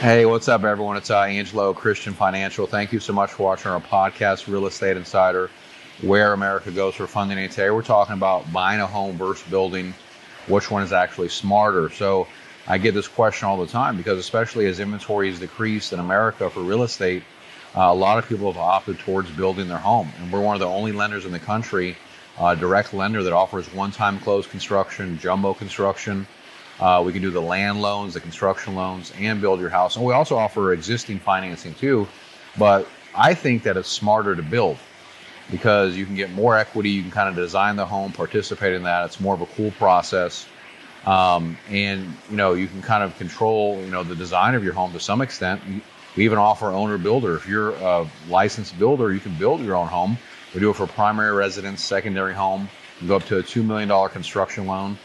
Hey, what's up, everyone? It's uh, Angelo Christian Financial. Thank you so much for watching our podcast, Real Estate Insider, where America goes for funding. And today we're talking about buying a home versus building. Which one is actually smarter? So I get this question all the time because, especially as inventory has decreased in America for real estate, uh, a lot of people have opted towards building their home. And we're one of the only lenders in the country, uh, direct lender, that offers one time close construction, jumbo construction uh, we can do the land loans, the construction loans, and build your house. And we also offer existing financing too. But I think that it's smarter to build because you can get more equity. You can kind of design the home, participate in that. It's more of a cool process. Um, and you know you can kind of control you know the design of your home to some extent. We even offer owner builder. If you're a licensed builder, you can build your own home. We do it for primary residence, secondary home. You go up to a two million dollar construction loan.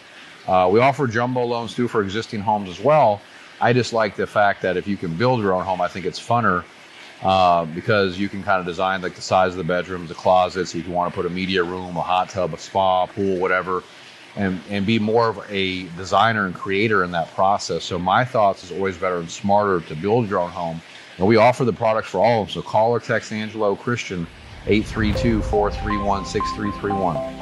Uh, we offer jumbo loans too for existing homes as well. I just like the fact that if you can build your own home, I think it's funner uh, because you can kind of design like the size of the bedrooms, the closets. If you want to put a media room, a hot tub, a spa, pool, whatever, and and be more of a designer and creator in that process. So my thoughts is always better and smarter to build your own home. And we offer the products for all of them. So call or text Angelo Christian 832 431 6331.